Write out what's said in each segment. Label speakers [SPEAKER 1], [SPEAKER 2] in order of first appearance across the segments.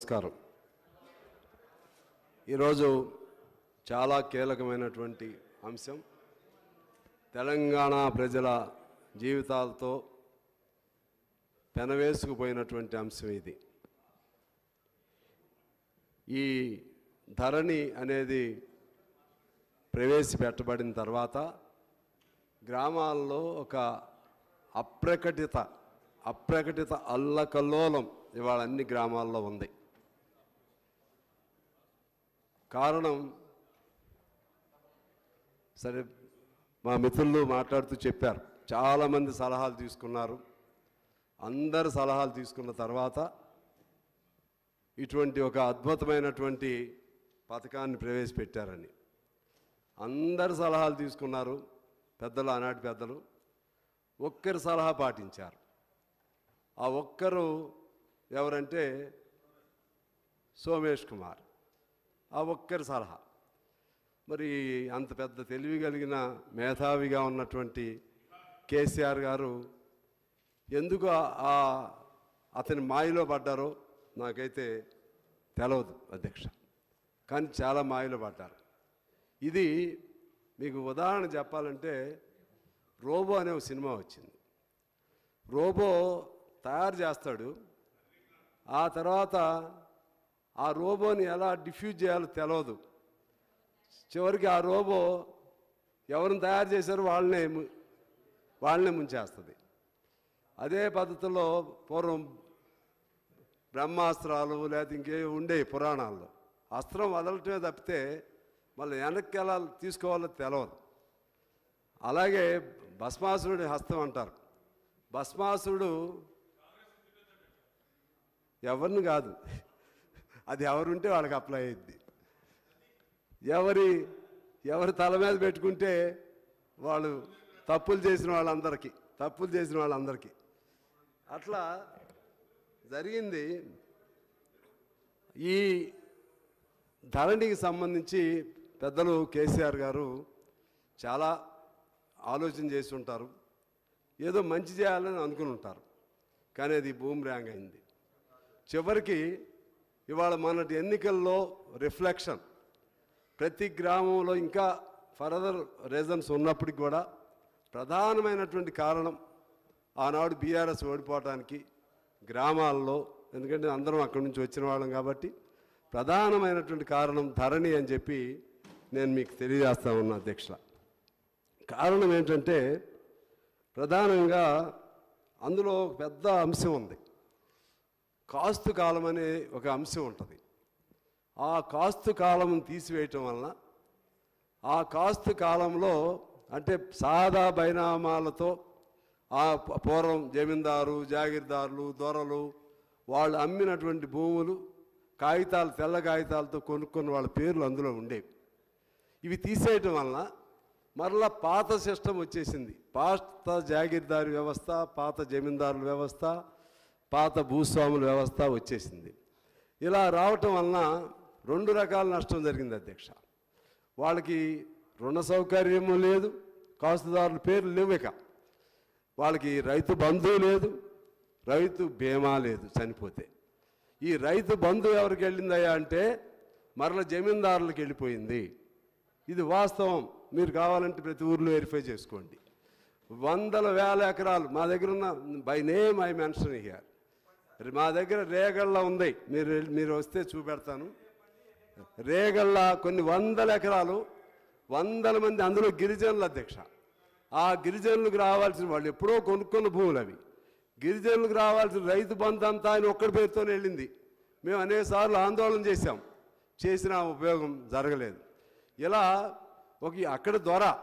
[SPEAKER 1] నమస్కారం. ఈరోజు చాలా కీలకమైనటువంటి అంశం తెలంగాణ ప్రజల జీవితాలతో పెనవేసుకుపోయినటువంటి అంశం ఇది. ఈ ధరణి అనేది ప్రవేశపెట్టబడిన తర్వాత గ్రామాల్లో ఒక అప్రకటిత అప్రకటిత అల్లకల్లోలం ఇవాళ అన్ని గ్రామాల్లో ఉంది. కారణం సరే మా మిత్రులు మాట్లాడుతూ చెప్పారు. చాలామంది సలహాలు తీసుకున్నారు. అందరు సలహాలు తీసుకున్న తర్వాత ఇటువంటి ఒక అద్భుతమైనటువంటి పథకాన్ని ప్రవేశపెట్టారని. అందరు సలహాలు తీసుకున్నారు. పెద్దలు ఆనాటి పెద్దలు ఒక్కరి సలహా పాటించారు. ఆ ఒక్కరు ఎవరంటే సోమేష్ కుమార్. ఆ ఒక్కరి సలహా. మరి అంత పెద్ద తెలివి కలిగిన మేధావిగా ఉన్నటువంటి కేసీఆర్ గారు ఎందుకు ఆ- అతని మాయలో పడ్డారో నాకైతే తెలవదు అధ్యక్ష. కానీ చాలా మాయలో పడ్డారు. ఇది మీకు ఉదాహరణ చెప్పాలంటే రోబో అనే ఒక సినిమా వచ్చింది. రోబో తయారు చేస్తాడు. ఆ తర్వాత ఆ రోబోని ఎలా డిఫ్యూజ్ చేయాలో తెలియదు చివరికి ఆ రోబో ఎవరిని తయారు చేశారో వాళ్ళనే వాళ్ళనే ముంచేస్తుంది. అదే పద్ధతిలో పూర్వం బ్రహ్మాస్త్రాలు లేదా ఇంకేవి ఉండే పురాణాల్లో. అస్త్రం వదలటమే తప్పితే మళ్ళీ వెనక్కి ఎలా తీసుకోవాలో తెలవదు. అలాగే భస్మాసురుడి హస్తం అంటారు. భస్మాసురుడు ఎవరిని కాదు. అది ఎవరుంటే వాళ్ళకి అప్లై అయ్యిద్ది. ఎవరి ఎవరి తల మీద పెట్టుకుంటే వాళ్ళు తప్పులు చేసిన వాళ్ళందరికీ తప్పులు చేసిన వాళ్ళందరికీ. అట్లా జరిగింది. ఈ ధరణికి సంబంధించి పెద్దలు కేసీఆర్ గారు చాలా ఆలోచన చేసి ఉంటారు. ఏదో మంచి చేయాలని అనుకుని ఉంటారు. కానీ అది భూమి ర్యాంగ్ అయింది. చివరికి ఇవాళ మొన్నటి ఎన్నికల్లో రిఫ్లెక్షన్. ప్రతి గ్రామంలో ఇంకా ఫర్దర్ రీజన్స్ ఉన్నప్పటికి కూడా ప్రధానమైనటువంటి కారణం ఆనాడు బీఆర్ఎస్ ఓడిపోవటానికి గ్రామాల్లో ఎందుకంటే అందరం అక్కడి నుంచి వచ్చిన వాళ్ళం కాబట్టి ప్రధానమైనటువంటి కారణం ధరణి అని చెప్పి నేను మీకు తెలియజేస్తా ఉన్నా అధ్యక్షుల. కారణం ఏంటంటే ప్రధానంగా అందులో ఒక పెద్ద అంశం ఉంది. కాస్తు కాలం అనే ఒక అంశం ఉంటుంది. ఆ కాస్తు కాలం తీసివేయటం వలన ఆ కాస్తు కాలంలో అంటే సాదా బైనామాలతో ఆ పూర్వం జమీందారు జాగీర్దారులు దొరలు వాళ్ళు అమ్మినటువంటి భూములు కాగితాలు తెల్ల కాగితాలతో కొనుక్కున్న వాళ్ళ పేర్లు అందులో ఉండేవి. ఇవి తీసేయటం వలన మరలా పాత సిస్టమ్ వచ్చేసింది. పాత జాగీర్దారు వ్యవస్థ పాత జమీందారుల వ్యవస్థ పాత భూస్వాముల వ్యవస్థ వచ్చేసింది. ఇలా రావటం వలన రెండు రకాల నష్టం జరిగింది అధ్యక్ష. వాళ్ళకి రుణ సౌకర్యము లేదు కాస్తుదారుల పేర్లు లేవిక వాళ్ళకి రైతు బంధువు లేదు రైతు బీమా లేదు చనిపోతే. ఈ రైతు బంధువు ఎవరికి వెళ్ళిందయ్యా అంటే మరల జమీందారులకు వెళ్ళిపోయింది. ఇది వాస్తవం మీరు కావాలంటే ప్రతి ఊర్లో వెరిఫై చేసుకోండి. వందల వేల ఎకరాలు మా దగ్గర ఉన్న by name I mention here మా దగ్గర రేగళ్ళ ఉంది. మీరు మీరు వస్తే చూపెడతాను. రేగళ్ళ కొన్ని వందల ఎకరాలు వందల మంది అందులో గిరిజనుల అధ్యక్ష. ఆ గిరిజనులకు రావాల్సిన వాళ్ళు ఎప్పుడో కొనుక్కున్న భూములు అవి. గిరిజనులకు రావాల్సిన రైతు బంధు అంతా ఆయన ఒక్కడి పేరుతోనే వెళ్ళింది. మేము అనేకసార్లు ఆందోళన చేశాం. చేసిన ఉపయోగం జరగలేదు. ఇలా ఒక అక్కడ దొర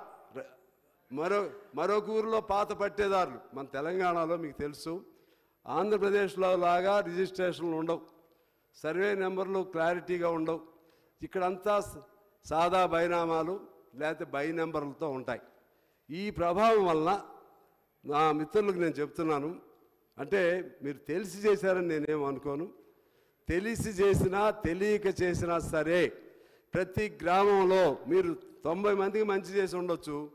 [SPEAKER 1] మరో మరొక ఊరిలో పాత పట్టేదారులు. మన తెలంగాణలో మీకు తెలుసు. ఆంధ్రప్రదేశ్లో లాగా రిజిస్ట్రేషన్లు ఉండవు. సర్వే నెంబర్లు క్లారిటీగా ఉండవు. ఇక్కడంతా సాదా బైనామాలు లేకపోతే బై నెంబర్లతో ఉంటాయి. ఈ ప్రభావం వలన నా మిత్రులకు నేను చెప్తున్నాను. అంటే మీరు తెలిసి చేశారని నేనేం అనుకోను. తెలిసి చేసినా తెలియక చేసినా సరే ప్రతి గ్రామంలో మీరు తొంభై మందికి మంచి చేసి ఉండొచ్చు.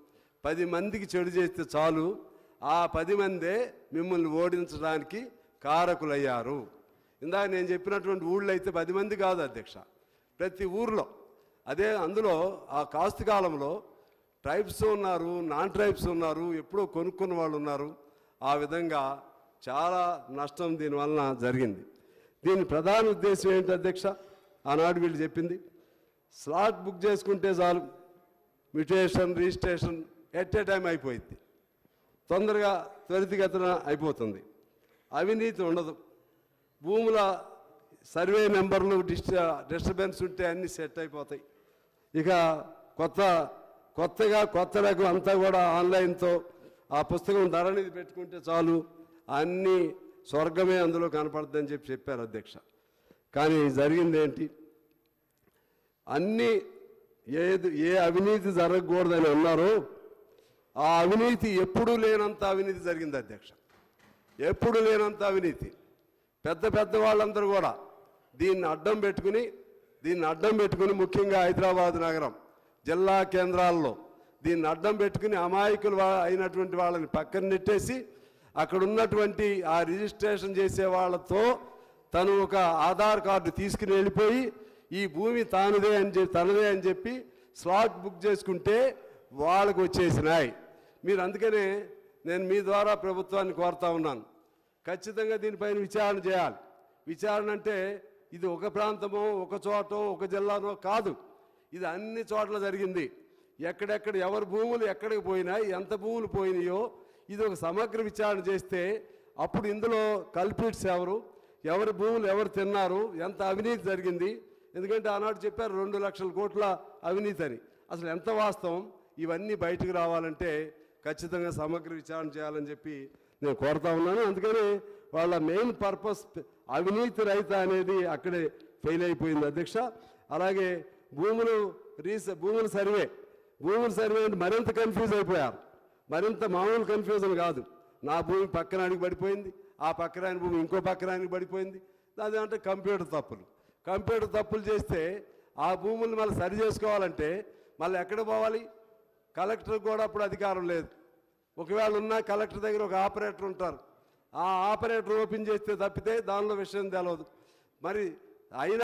[SPEAKER 1] పది మందికి చెడు చేస్తే చాలు. ఆ పది మందే మిమ్మల్ని ఓడించడానికి కారకులయ్యారు. ఇందాక నేను చెప్పినటువంటి ఊళ్ళో అయితే పది మంది కాదు అధ్యక్ష ప్రతి ఊర్లో. అదే అందులో ఆ కాస్తు కాలంలో ట్రైబ్స్ ఉన్నారు నాన్ ట్రైబ్స్ ఉన్నారు ఎప్పుడో కొనుక్కున్న వాళ్ళు ఉన్నారు. ఆ విధంగా చాలా నష్టం దీనివలన జరిగింది. దీని ప్రధాన ఉద్దేశం ఏంటి అధ్యక్ష? ఆనాడు వీళ్ళు చెప్పింది స్లాట్ బుక్ చేసుకుంటే చాలు mutation registration at a time అయిపోయింది తొందరగా త్వరితగతిన అయిపోతుంది. అవినీతి ఉండదు. భూముల సర్వే మెంబర్లు డిస్ట డిస్టర్బెన్స్ ఉంటే అన్నీ సెట్ అయిపోతాయి. ఇక కొత్త కొత్తగా కొత్త రకం అంతా కూడా ఆన్లైన్తో ఆ పుస్తకం ధరనిది పెట్టుకుంటే చాలు అన్నీ స్వర్గమే అందులో కనపడుతుందని చెప్పి చెప్పారు అధ్యక్ష. కానీ జరిగింది ఏంటి? అన్నీ ఏది ఏ అవినీతి జరగకూడదని అన్నారో ఆ అవినీతి ఎప్పుడూ లేనంత అవినీతి జరిగింది అధ్యక్ష. ఎప్పుడు లేనంత అవినీతి. పెద్ద పెద్ద వాళ్ళందరూ కూడా దీన్ని అడ్డం పెట్టుకుని దీన్ని అడ్డం పెట్టుకుని ముఖ్యంగా హైదరాబాద్ నగరం జిల్లా కేంద్రాల్లో దీన్ని అడ్డం పెట్టుకుని అమాయకులు అయినటువంటి వాళ్ళని పక్కన నెట్టేసి అక్కడ ఉన్నటువంటి ఆ రిజిస్ట్రేషన్ చేసే వాళ్ళతో తను ఒక ఆధార్ కార్డు తీసుకుని వెళ్ళిపోయి ఈ భూమి తానుదే అని చెప్పి తనదే అని చెప్పి స్లాట్ బుక్ చేసుకుంటే వాళ్ళకు వచ్చేసినాయి. మీరు అందుకనే నేను మీ ద్వారా ప్రభుత్వాన్ని కోరుతా ఉన్నాను. ఖచ్చితంగా దీనిపైన విచారణ చేయాలి. విచారణ అంటే ఇది ఒక ప్రాంతమో ఒక చోటో ఒక జిల్లానో కాదు. ఇది అన్ని చోట్ల జరిగింది. ఎక్కడెక్కడ ఎవరి భూములు ఎక్కడికి పోయినాయి ఎంత భూములు పోయినాయో ఇది ఒక సమగ్ర విచారణ చేస్తే అప్పుడు ఇందులో కల్పిట్స్ ఎవరు ఎవరి భూములు ఎవరు తిన్నారు ఎంత అవినీతి జరిగింది. ఎందుకంటే ఆనాడు చెప్పారు రెండు లక్షల కోట్ల అవినీతి అని. అసలు ఎంత వాస్తవం? ఇవన్నీ బయటకు రావాలంటే ఖచ్చితంగా సమగ్ర విచారణ చేయాలని చెప్పి నేను కోరుతా ఉన్నాను. అందుకని వాళ్ళ మెయిన్ పర్పస్ అవినీతి రహిత అనేది అక్కడే ఫెయిల్ అయిపోయింది అధ్యక్ష. అలాగే భూములు రీస భూముల సర్వే భూముల సర్వే అంటే మరింత కన్ఫ్యూజ్ అయిపోయారు. మరింత మామూలు కన్ఫ్యూజన్ కాదు. నా భూమి పక్కనానికి పడిపోయింది ఆ పక్కరాని భూమి ఇంకో పక్కరానికి పడిపోయింది. అదేమంటే కంప్యూటర్ తప్పులు. కంప్యూటర్ తప్పులు చేస్తే ఆ భూములు మళ్ళీ సరి చేసుకోవాలంటే మళ్ళీ ఎక్కడ పోవాలి? కలెక్టర్ కూడా అప్పుడు అధికారం లేదు. ఒకవేళ ఉన్న కలెక్టర్ దగ్గర ఒక ఆపరేటర్ ఉంటారు. ఆ ఆపరేటర్ ఓపెన్ చేస్తే తప్పితే దానిలో విషయం తెలవదు. మరి అయినా